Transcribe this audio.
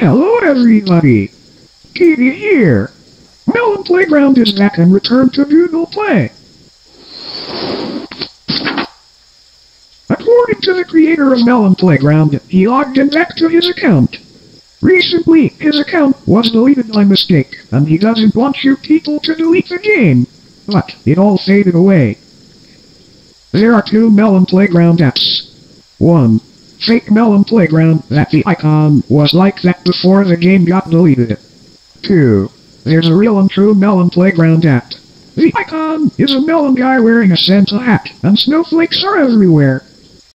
Hello everybody! Katie here! Melon Playground is back and returned to Google Play. According to the creator of Melon Playground, he logged in back to his account. Recently, his account was deleted by mistake, and he doesn't want you people to delete the game. But, it all faded away. There are two Melon Playground apps. One, Fake Melon Playground, that the icon was like that before the game got deleted. 2. There's a real and true Melon Playground app. The icon is a melon guy wearing a Santa hat, and snowflakes are everywhere.